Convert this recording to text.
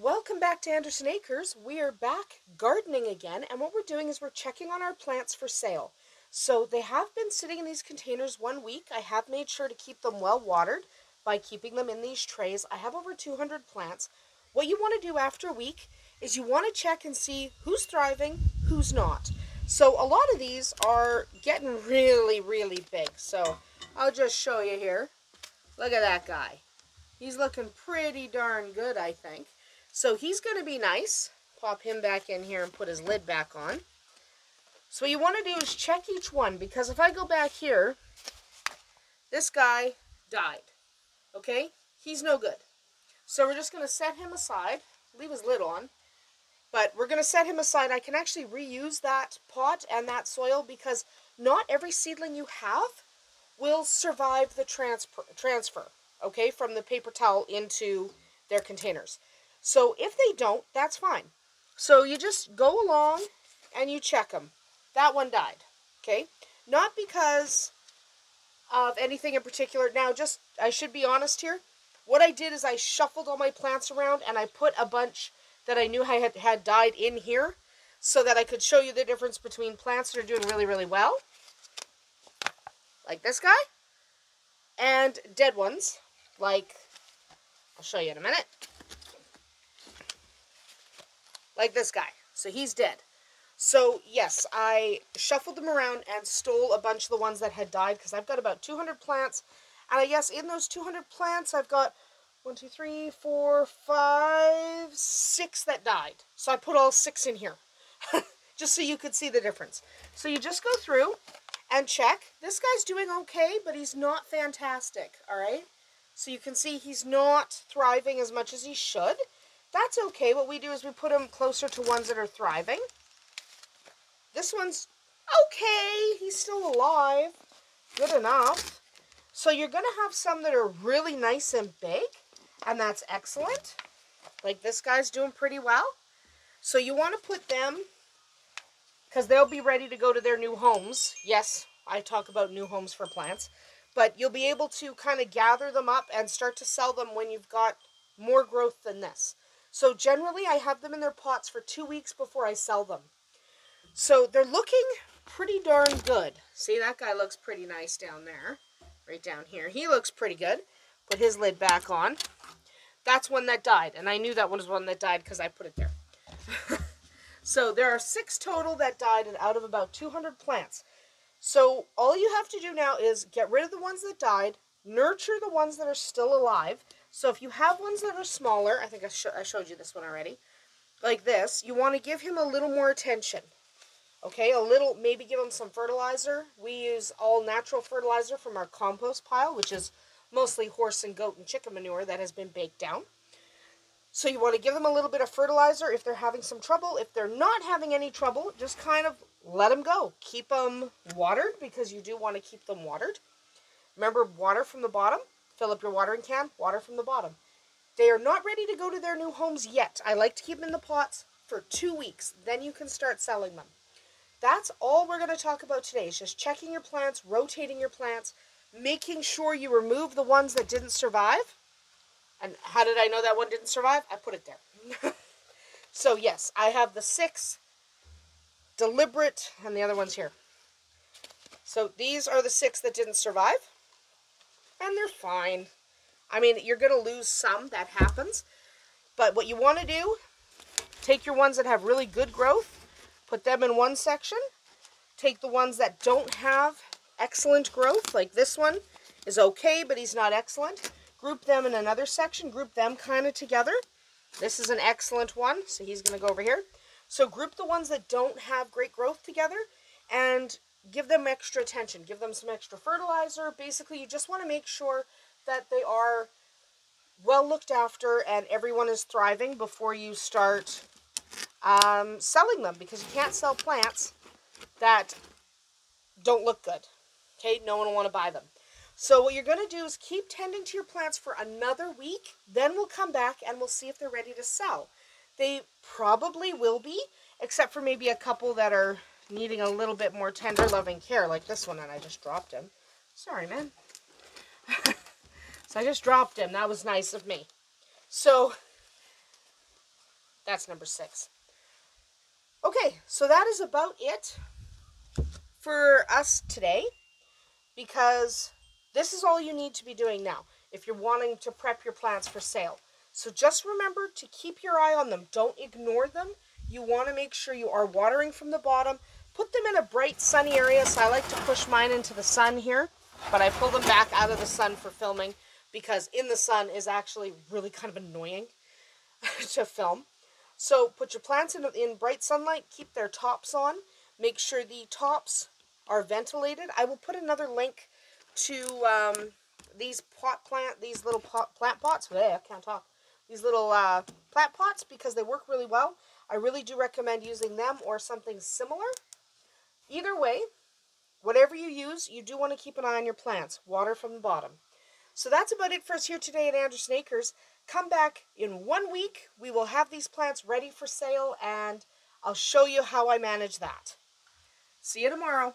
Welcome back to Andersen Acres. We are back gardening again, and what we're doing is we're checking on our plants for sale. So they have been sitting in these containers one week. I have made sure to keep them well watered by keeping them in these trays. I have over 200 plants. What you want to do after a week is you want to check and see who's thriving, who's not. So a lot of these are getting really, really big. So I'll just show you here. Look at that guy. He's looking pretty darn good, I think. So he's going to be nice. Pop him back in here and put his lid back on. So what you want to do is check each one because if I go back here, this guy died. Okay? He's no good. So we're just going to set him aside. Leave his lid on. But we're going to set him aside. I can actually reuse that pot and that soil because not every seedling you have will survive the transfer, transfer okay, from the paper towel into their containers. So if they don't, that's fine. So you just go along and you check them. That one died, okay? Not because of anything in particular. Now, just, I should be honest here. What I did is I shuffled all my plants around and I put a bunch that I knew I had, had died in here so that I could show you the difference between plants that are doing really, really well, like this guy, and dead ones, like, I'll show you in a minute, like this guy. So he's dead. So, yes, I shuffled them around and stole a bunch of the ones that had died because I've got about 200 plants. And I guess in those 200 plants, I've got one, two, three, four, five, six that died. So I put all six in here just so you could see the difference. So you just go through and check. This guy's doing okay, but he's not fantastic, all right? So you can see he's not thriving as much as he should. That's okay. What we do is we put them closer to ones that are thriving. This one's okay. He's still alive. Good enough. So you're going to have some that are really nice and big, and that's excellent. Like this guy's doing pretty well. So you want to put them, because they'll be ready to go to their new homes. Yes, I talk about new homes for plants. But you'll be able to kind of gather them up and start to sell them when you've got more growth than this. So generally I have them in their pots for two weeks before I sell them. So they're looking pretty darn good. See, that guy looks pretty nice down there. Right down here. He looks pretty good. Put his lid back on. That's one that died. And I knew that one was one that died because I put it there. so there are six total that died and out of about 200 plants. So all you have to do now is get rid of the ones that died, nurture the ones that are still alive. So if you have ones that are smaller, I think I, sh I showed you this one already, like this, you want to give him a little more attention. Okay, a little, maybe give him some fertilizer. We use all natural fertilizer from our compost pile, which is mostly horse and goat and chicken manure that has been baked down. So you want to give them a little bit of fertilizer if they're having some trouble. If they're not having any trouble, just kind of let them go. Keep them watered because you do want to keep them watered. Remember, water from the bottom. Fill up your watering can, water from the bottom. They are not ready to go to their new homes yet. I like to keep them in the pots for two weeks. Then you can start selling them. That's all we're going to talk about today is just checking your plants, rotating your plants, making sure you remove the ones that didn't survive. And how did I know that one didn't survive? I put it there. so yes, I have the six deliberate, and the other one's here. So these are the six that didn't survive, and they're fine. I mean, you're going to lose some, that happens. But what you want to do, take your ones that have really good growth, Put them in one section. Take the ones that don't have excellent growth, like this one is okay, but he's not excellent. Group them in another section. Group them kind of together. This is an excellent one, so he's going to go over here. So group the ones that don't have great growth together and give them extra attention. Give them some extra fertilizer. Basically, you just want to make sure that they are well looked after and everyone is thriving before you start um, selling them because you can't sell plants that don't look good. Okay, no one will want to buy them. So what you're going to do is keep tending to your plants for another week. Then we'll come back and we'll see if they're ready to sell. They probably will be, except for maybe a couple that are needing a little bit more tender loving care, like this one, and I just dropped him. Sorry, man. so I just dropped him. That was nice of me. So That's number six. Okay, so that is about it for us today because this is all you need to be doing now if you're wanting to prep your plants for sale. So just remember to keep your eye on them. Don't ignore them. You want to make sure you are watering from the bottom. Put them in a bright sunny area. So I like to push mine into the sun here, but I pull them back out of the sun for filming because in the sun is actually really kind of annoying to film. So put your plants in, in bright sunlight, keep their tops on. Make sure the tops are ventilated. I will put another link to um, these pot plant, these little pot, plant pots. Hey, I can't talk. These little uh, plant pots because they work really well. I really do recommend using them or something similar. Either way, whatever you use, you do want to keep an eye on your plants. Water from the bottom. So that's about it for us here today at Andersen Acres. Come back in one week. We will have these plants ready for sale and I'll show you how I manage that. See you tomorrow.